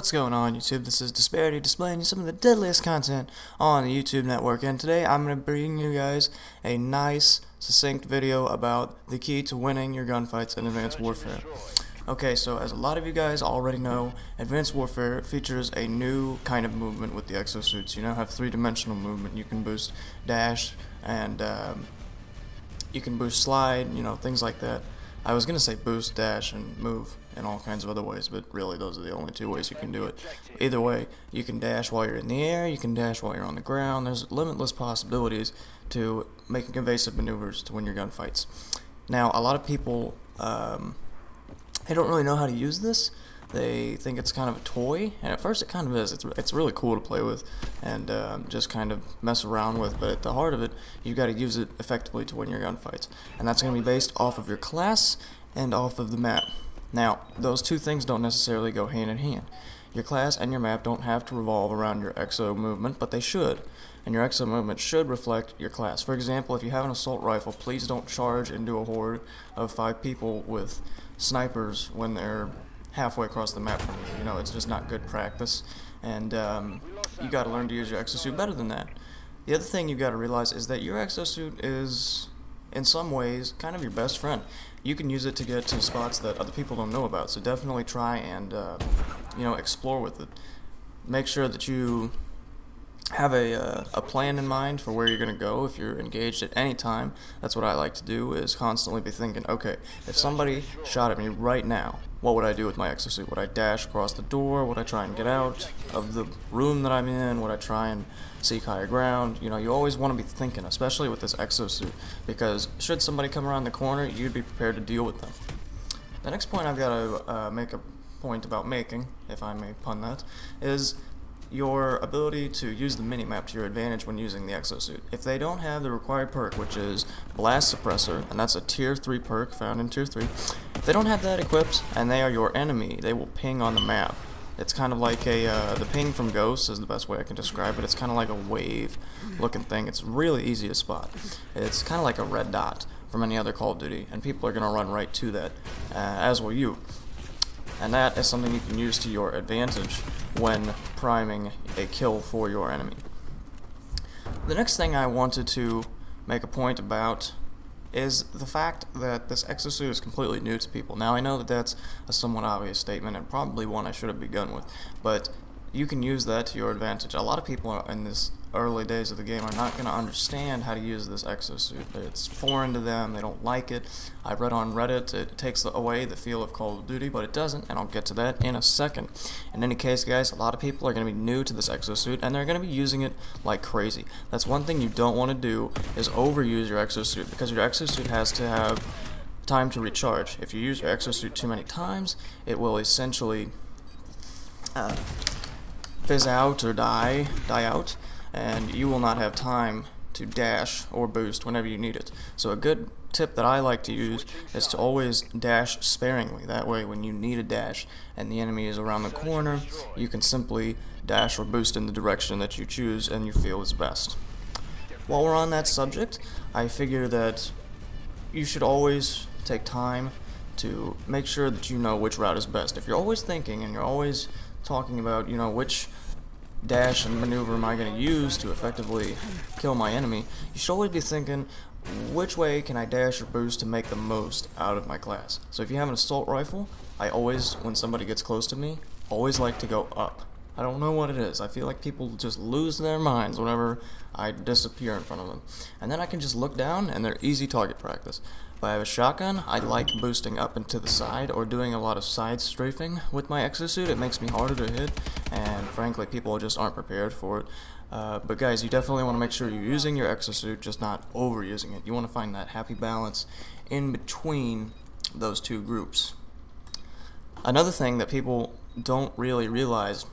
What's going on YouTube? This is Disparity displaying you some of the deadliest content on the YouTube network and today I'm going to bring you guys a nice succinct video about the key to winning your gunfights in Advanced Warfare. Okay, so as a lot of you guys already know, Advanced Warfare features a new kind of movement with the exosuits. You now have three-dimensional movement. You can boost dash and um, you can boost slide, you know, things like that. I was going to say boost, dash, and move in all kinds of other ways, but really those are the only two ways you can do it. Either way, you can dash while you're in the air, you can dash while you're on the ground. There's limitless possibilities to making evasive maneuvers to win your gunfights. Now, a lot of people, um, they don't really know how to use this. They think it's kind of a toy, and at first it kind of is. It's, it's really cool to play with and um, just kind of mess around with, but at the heart of it, you've got to use it effectively to win your gunfights. And that's going to be based off of your class and off of the map. Now, those two things don't necessarily go hand in hand. Your class and your map don't have to revolve around your exo movement, but they should. And your exo movement should reflect your class. For example, if you have an assault rifle, please don't charge into a horde of five people with snipers when they're halfway across the map from you. You know, it's just not good practice, and um, you got to learn to use your exosuit better than that. The other thing you got to realize is that your exosuit is, in some ways, kind of your best friend. You can use it to get to spots that other people don't know about, so definitely try and, uh, you know, explore with it. Make sure that you have a, uh, a plan in mind for where you're going to go if you're engaged at any time. That's what I like to do is constantly be thinking, okay, if somebody shot at me right now, what would I do with my exosuit? Would I dash across the door? Would I try and get out of the room that I'm in? Would I try and seek higher ground? You know, you always want to be thinking, especially with this exosuit, because should somebody come around the corner, you'd be prepared to deal with them. The next point I've got to uh, make a point about making, if I may pun that, is your ability to use the minimap to your advantage when using the exosuit. If they don't have the required perk, which is Blast Suppressor, and that's a tier 3 perk found in tier 3, if they don't have that equipped and they are your enemy, they will ping on the map. It's kind of like a, uh, the ping from Ghost is the best way I can describe it. It's kind of like a wave looking thing. It's really easy to spot. It's kind of like a red dot from any other Call of Duty, and people are going to run right to that, uh, as will you. And that is something you can use to your advantage when priming a kill for your enemy. The next thing I wanted to make a point about is the fact that this exosuit is completely new to people. Now I know that that's a somewhat obvious statement and probably one I should have begun with, but you can use that to your advantage. A lot of people are in this early days of the game are not going to understand how to use this exosuit. It's foreign to them, they don't like it. I read on Reddit it takes away the feel of Call of Duty, but it doesn't, and I'll get to that in a second. In any case, guys, a lot of people are going to be new to this exosuit, and they're going to be using it like crazy. That's one thing you don't want to do, is overuse your exosuit, because your exosuit has to have time to recharge. If you use your exosuit too many times, it will essentially uh, fizz out or die, die out, and you will not have time to dash or boost whenever you need it. So a good tip that I like to use is to always dash sparingly. That way when you need a dash and the enemy is around the corner, you can simply dash or boost in the direction that you choose and you feel is best. While we're on that subject, I figure that you should always take time to make sure that you know which route is best. If you're always thinking and you're always talking about, you know, which dash and maneuver am I going to use to effectively kill my enemy, you should always be thinking, which way can I dash or boost to make the most out of my class? So if you have an assault rifle, I always, when somebody gets close to me, always like to go up. I don't know what it is. I feel like people just lose their minds whenever I disappear in front of them. And then I can just look down and they're easy target practice. If I have a shotgun, I like boosting up and to the side or doing a lot of side strafing with my exosuit. It makes me harder to hit and frankly people just aren't prepared for it. Uh, but guys, you definitely want to make sure you're using your exosuit, just not overusing it. You want to find that happy balance in between those two groups. Another thing that people don't really realize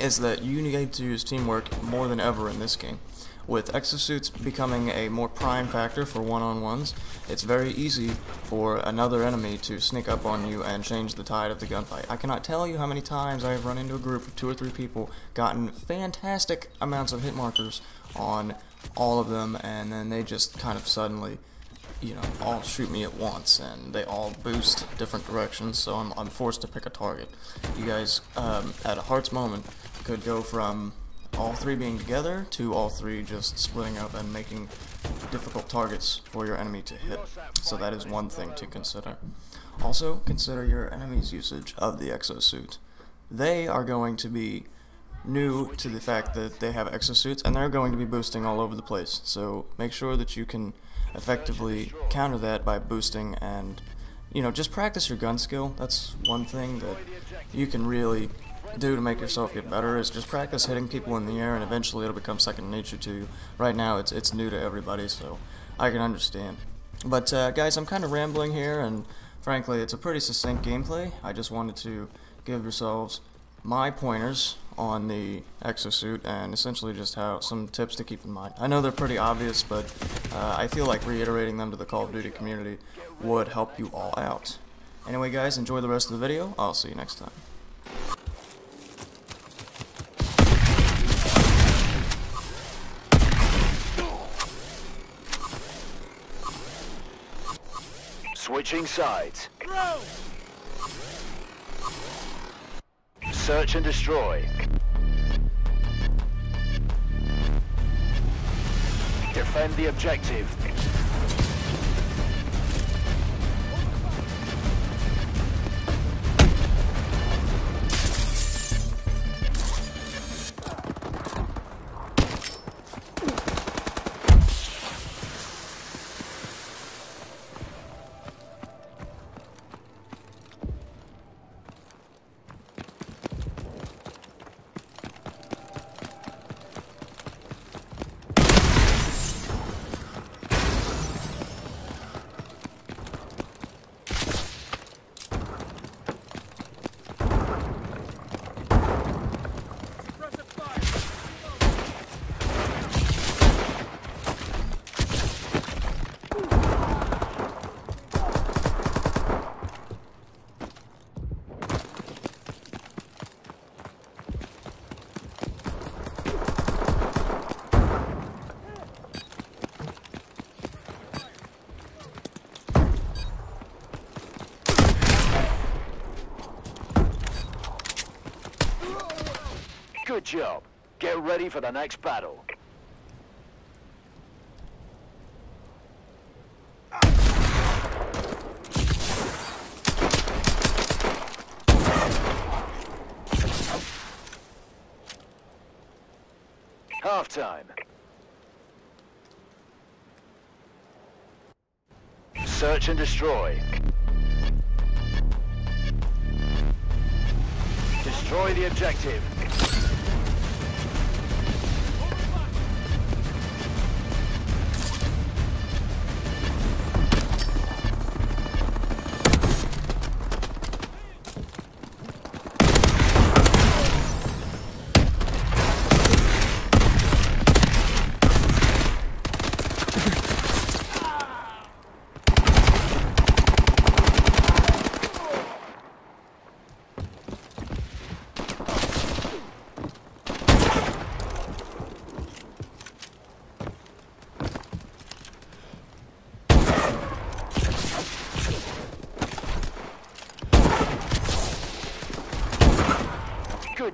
is that you need to use teamwork more than ever in this game. With exosuits becoming a more prime factor for one-on-ones, it's very easy for another enemy to sneak up on you and change the tide of the gunfight. I cannot tell you how many times I have run into a group of two or three people, gotten fantastic amounts of hit markers on all of them, and then they just kind of suddenly you know, all shoot me at once, and they all boost different directions, so I'm, I'm forced to pick a target. You guys, um, at a heart's moment, could go from all three being together to all three just splitting up and making difficult targets for your enemy to hit. So that is one thing to consider. Also, consider your enemy's usage of the exosuit. They are going to be new to the fact that they have exosuits and they're going to be boosting all over the place. So make sure that you can effectively counter that by boosting and you know just practice your gun skill. That's one thing that you can really do to make yourself get better is just practice hitting people in the air and eventually it'll become second nature to you. Right now it's it's new to everybody so I can understand. But uh, guys I'm kind of rambling here and frankly it's a pretty succinct gameplay. I just wanted to give yourselves my pointers on the exosuit and essentially just how some tips to keep in mind. I know they're pretty obvious, but uh, I feel like reiterating them to the Call of Duty community would help you all out. Anyway guys, enjoy the rest of the video. I'll see you next time. Switching sides. Search and destroy. Defend the objective. Job. Get ready for the next battle. Halftime. Search and destroy. Destroy the objective.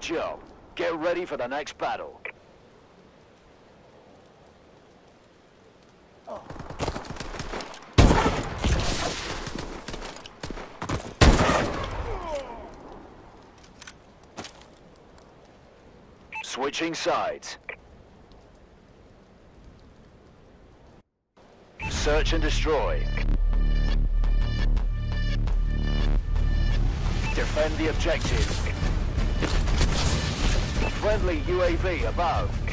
Job. Get ready for the next battle. Switching sides. Search and destroy. Defend the objective. Friendly UAV above.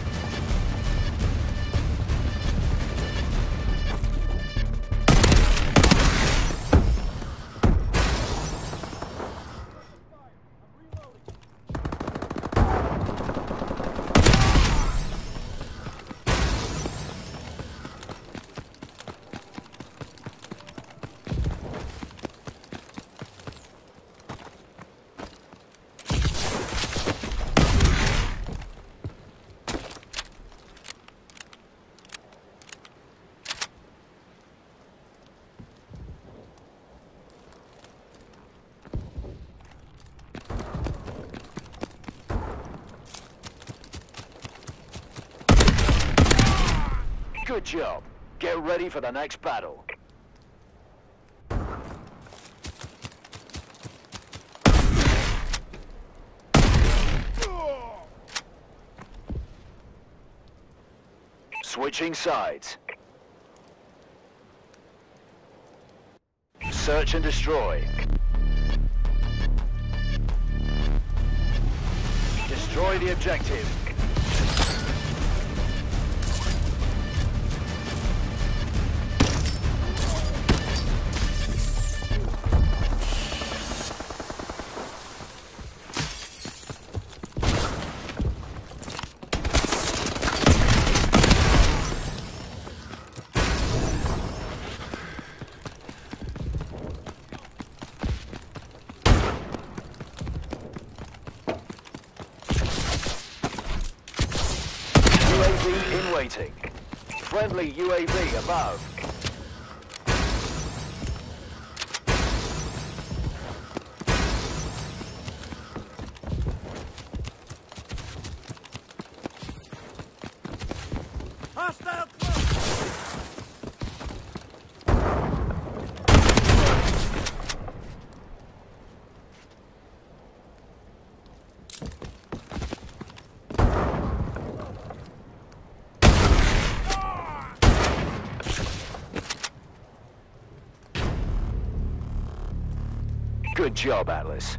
Good job. Get ready for the next battle. Switching sides. Search and destroy. Destroy the objective. UAV above. Hostile close! Good job, Atlas.